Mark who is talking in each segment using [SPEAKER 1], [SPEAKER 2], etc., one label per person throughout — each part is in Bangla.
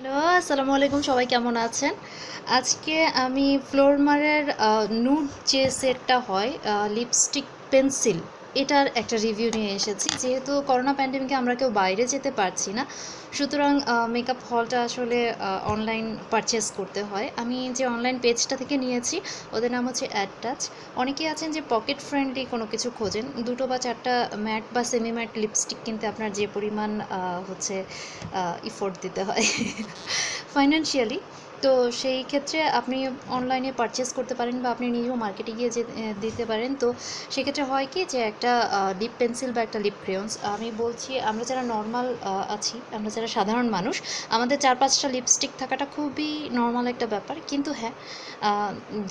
[SPEAKER 1] হ্যালো আসসালামু আলাইকুম, সবাই কেমন আছেন? আজকে আমি ফ্লোরমারের নুড যে সেটটা হয় লিপস্টিক পেন্সিল এটার একটা রিভিউ নিয়ে এসেছি। যেহেতু করোনা প্যান্ডেমিকে আমরা কেউ বাইরে যেতে পারছি না, সুতরাং মেকআপ হলটা আসলে অনলাইন পারচেস করতে হয়। আমি যে অনলাইন পেজটা থেকে নিয়েছি, ওদের নাম হচ্ছে অ্যাড টাচ অনেকেই আছেন যে পকেট ফ্রেন্ডলি কোনো কিছু খোঁজেন। দুটো বা চারটা ম্যাট বা সেমি ম্যাট লিপস্টিক কিনতে আপনার যে পরিমাণ হচ্ছে ইফোর্ট দিতে হয়। ফাইন্যান্সিয়ালি তো সেই ক্ষেত্রে আপনি অনলাইনে পারচেস করতে পারেন বা আপনি নিজেও মার্কেটে গিয়ে যে দিতে পারেন। তো সেক্ষেত্রে হয় কি যে একটা লিপ পেন্সিল বা একটা লিপ ক্রেয়ন্স আমি বলছি আমরা যারা নর্মাল আছি, আমরা যারা সাধারণ মানুষ, আমাদের চার পাঁচটা লিপস্টিক থাকাটা খুবই নর্মাল একটা ব্যাপার। কিন্তু হ্যাঁ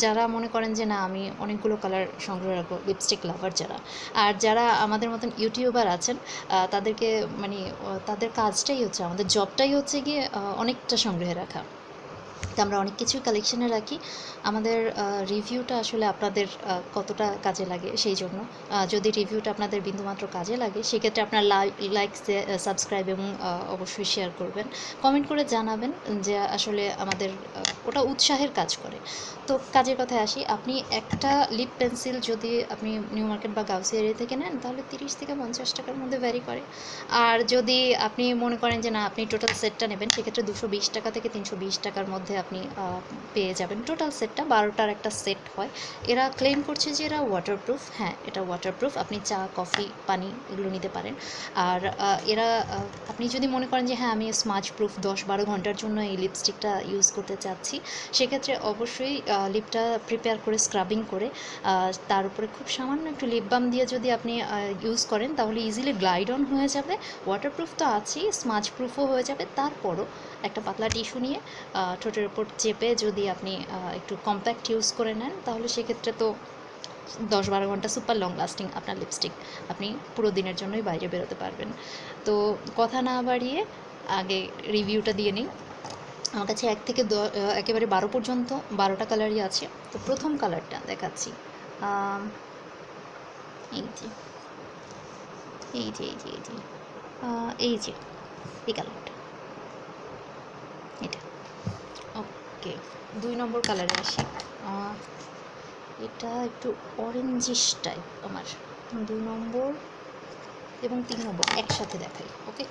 [SPEAKER 1] যারা মনে করেন যে না, আমি অনেকগুলো কালার সংগ্রহ রাখব লিপস্টিক লাভার যারা। আর যারা আমাদের মতন ইউটিউবার আছেন তাদেরকে মানে তাদের কাজটাই হচ্ছে, আমাদের জবটাই হচ্ছে গিয়ে অনেকটা সংগ্রহে রাখা। তো আমরা অনেক কিছুই কালেকশানে রাখি। আমাদের রিভিউটা আসলে আপনাদের কতটা কাজে লাগে সেই জন্য। যদি রিভিউটা আপনাদের বিন্দুমাত্র কাজে লাগে, সেক্ষেত্রে আপনার লাইক সাবস্ক্রাইব এবং অবশ্যই শেয়ার করবেন। কমেন্ট করে জানাবেন যে আসলে আমাদের ওটা উৎসাহের কাজ করে। তো কাজের কথায় আসি, আপনি একটা লিপ পেন্সিল যদি আপনি নিউ মার্কেট বা গাউসি এরিয়া থেকে নেন, তাহলে তিরিশ থেকে পঞ্চাশ টাকার মধ্যে ভ্যারি করে। আর যদি আপনি মনে করেন যে না, আপনি টোটাল সেটটা নেবেন, সেক্ষেত্রে দুশো বিশ টাকা থেকে তিনশো বিশ টাকার মধ্যে আপনি পেয়ে যাবেন। টোটাল সেটটা বারোটার একটা সেট হয়। এরা ক্লেম করছে যে এরা ওয়াটারপ্রুফ হ্যাঁ এটা ওয়াটারপ্রুফ আপনি চা কফি পানি এগুলো নিতে পারেন। আর এরা আপনি যদি মনে করেন যে হ্যাঁ আমি স্মাজ প্রুফ দশ বারো ঘণ্টার জন্য এই লিপস্টিকটা ইউজ করতে চাচ্ছি সেক্ষেত্রে অবশ্যই লিপটা প্রিপেয়ার করে স্ক্রাবিং করে তার উপরে খুব সামান্য একটু লিপ বাম দিয়ে যদি আপনি ইউজ করেন তাহলে ইজিলি গ্লাইড অন হয়ে যাবে। ওয়াটারপ্রুফ তো আছেই স্মাজ প্রুফও হয়ে যাবে। তারপরও একটা পাতলা টিস্যু নিয়ে আহ, ঠোঁটের ওপর চেপে যদি আপনি একটু কম্প্যাক্ট ইউজ করে নেন, তাহলে সেক্ষেত্রে তো দশ বারো ঘণ্টা সুপার লং লাস্টিং আপনার লিপস্টিক আপনি পুরো দিনের জন্যই বাইরে বেরোতে পারবেন। তো কথা না বাড়িয়ে আগে রিভিউটা দিয়ে নিই। আমার কাছে এক থেকে একেবারে বারো পর্যন্ত বারোটা কালারই আছে। তো প্রথম কালারটা দেখাচ্ছি। এই যে এই যে এই যে এই যে এই যে, এই কালারটা এটা ওকে দুই নম্বর কালারে আসি। এটা একটু অরেঞ্জিশ টাইপ আমার। দুই নম্বর এবং তিন নম্বর একসাথে দেখাই ওকে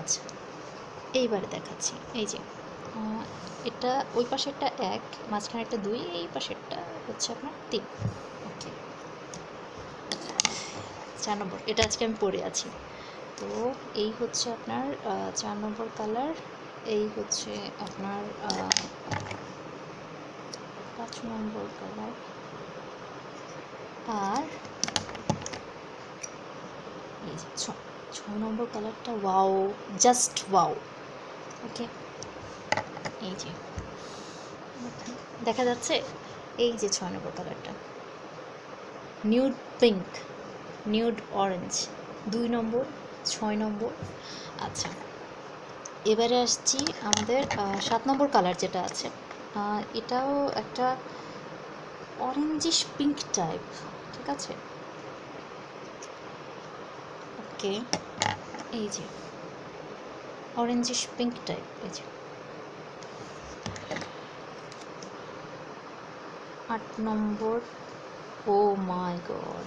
[SPEAKER 1] আচ্ছা এইবারে দেখাচ্ছি। এই যে এটা ওই পাশেরটা এক, মাঝখানে একটা দুই, এই পাশেরটা হচ্ছে আপনার তিন ওকে চার নম্বর, এটা আজকে আমি পরে আছি। তো এই হচ্ছে আপনার চার নম্বর কালার এই হচ্ছে আপনার পাঁচ নম্বর কালার আর এই যে ছ নম্বর কালারটা ওয়াও জাস্ট ওয়াও ওকে এই যে, দেখা যাচ্ছে এই যে ছয় নম্বর কালারটা নিউড পিঙ্ক নিউড অরেঞ্জ দুই নম্বর, ছয় নম্বর আচ্ছা। এবারে আসছি আমাদের সাত নম্বর কালার যেটা আছে। এটাও একটা অরেঞ্জিশ পিঙ্ক টাইপ ঠিক আছে? ওকে এই যে অরেঞ্জিশ পিঙ্ক টাইপ এই যে। আট number oh my god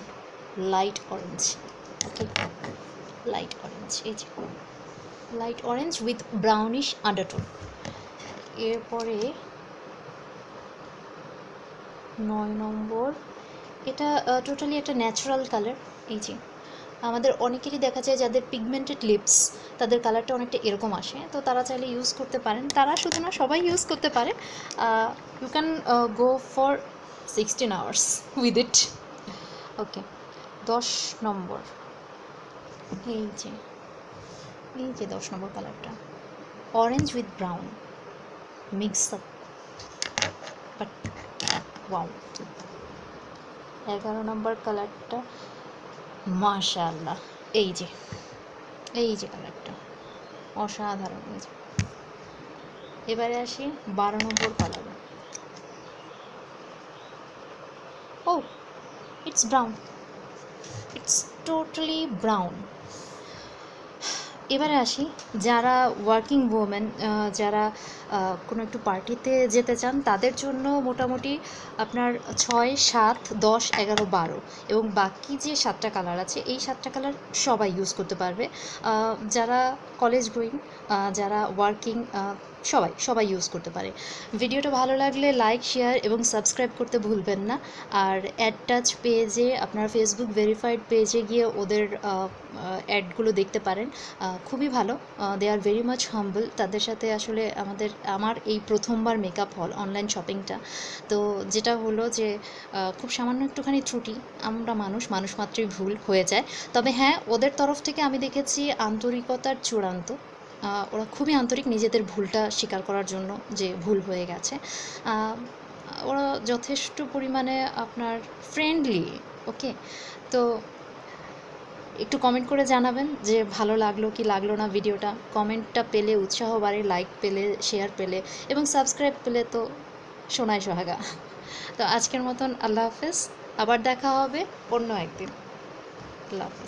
[SPEAKER 1] light orange okay light orange এই যে। Light orange with brownish undertone. এরপরে নয় নম্বর, এটা টোটালি একটা ন্যাচারাল কালার এই যে। আমাদের অনেকেরই দেখা যায় যাদের পিগমেন্টেড লিপস তাদের কালারটা অনেকটা এরকম আসে, তো তারা চাইলে ইউজ করতে পারেন। তারা শুধু না, সবাই ইউজ করতে পারে। You can go for sixteen hours with it okay দশ নম্বর, এই যে। এই যে দশ নম্বর কালারটা। Orange with brown mix up but wow এগারো নম্বর কালারটা, মাশাআল্লাহ। এই যে এই যে কালারটা। অসাধারণ এবারে আসি বারো number colour. Oh it's brown it's totally brown এবারে আসি, যারা ওয়ার্কিং ওমেন যারা কোনো একটু পার্টিতে যেতে চান, তাদের জন্য মোটামুটি আপনার ছয়, সাত, দশ, এগারো, বারো এবং বাকি যে সাতটা কালার আছে, এই সাতটা কালার সবাই ইউজ করতে পারবে। যারা কলেজ গোয়িং যারা ওয়ার্কিং সবাই সবাই ইউজ করতে পারে। ভিডিওটা ভালো লাগলে লাইক শেয়ার এবং সাবস্ক্রাইব করতে ভুলবেন না। আর অ্যাড টাচ পেজে আপনার ফেসবুক ভেরিফাইড পেজে গিয়ে ওদের অ্যাডগুলো দেখতে পারেন। খুবই ভালো। দে আর ভেরি মাচ হাম্বল তাদের সাথে আসলে আমাদের, আমার এই প্রথমবার মেকআপ হল অনলাইন শপিংটা তো যেটা হলো যে খুব সামান্য একটুখানি ত্রুটি। আমরা মানুষ মানুষ মাত্রই ভুল হয়ে যায়। তবে হ্যাঁ ওদের তরফ থেকে আমি দেখেছি আন্তরিকতার চূড়ান্ত। ওরা খুবই আন্তরিক নিজেদের ভুলটা স্বীকার করার জন্য যে ভুল হয়ে গেছে। ওরা যথেষ্ট পরিমাণে আপনার ফ্রেন্ডলি ওকে তো একটু কমেন্ট করে জানাবেন যে ভালো লাগল কি লাগল না ভিডিওটা। কমেন্টটা পেলে, উৎসাহ বাড়ে লাইক পেলে শেয়ার পেলে এবং সাবস্ক্রাইব পেলে তো সোনায় সোহাগা। তো আজকের মতন আল্লাহ হাফেজ, আবার দেখা হবে অন্য একদিন। আল্লাহ হাফেজ।